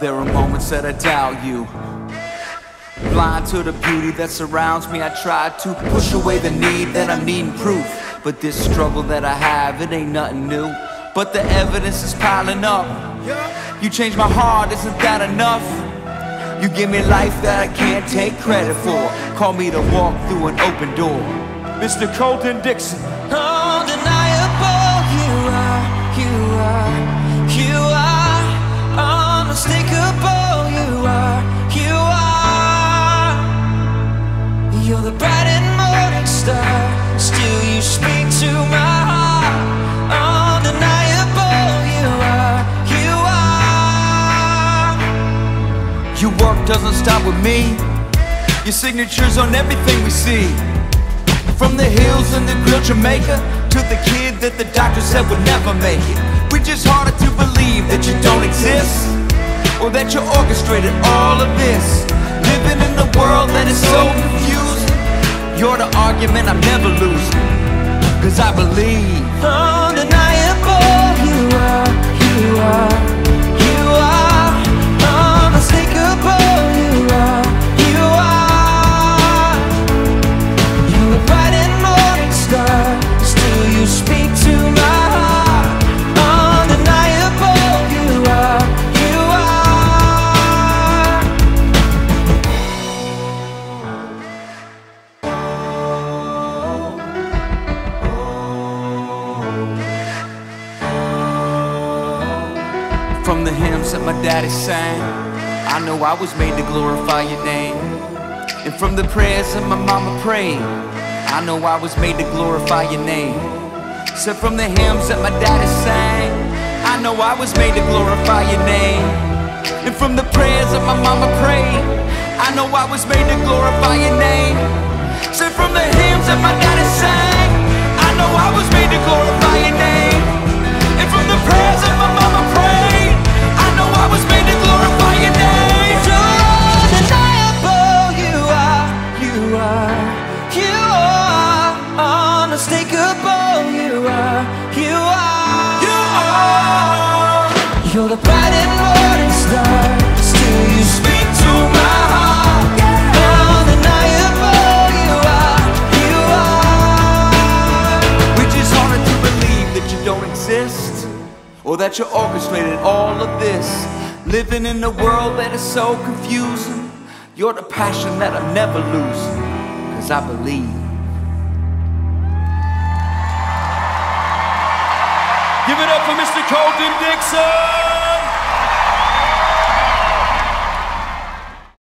There are moments that I doubt you. Blind to the beauty that surrounds me, I try to push away the need that I'm needing proof. But this struggle that I have, it ain't nothing new. But the evidence is piling up. You changed my heart, isn't that enough? You give me life that I can't take credit for. Call me to walk through an open door. Mr. Colton Dixon. Your work doesn't stop with me. Your signature's on everything we see. From the hills in the grill Jamaica to the kid that the doctor said would never make it. We're just harder to believe that you don't exist or that you orchestrated all of this. Living in a world that is so confusing. You're the argument I'm never losing. Cause I believe. Undeniable, hymns that my daddy sang, I know I was made to glorify your name. And from the prayers that my mama prayed, I know I was made to glorify your name. So from the hymns that my daddy sang, I know I was made to glorify your name. And from the prayers that my mama prayed, I know I was made to glorify your name. So from the hymns that my daddy sang, unmistakable. You are, you are, You are. You're the bright and morning star. Still, you speak to my heart. Undeniable, you are, you are. Which is harder to believe that you don't exist or that you orchestrated all of this. Living in a world that is so confusing. You're the passion that I'm never losing. Cause I believe. Give it up for Mr. Colton Dixon!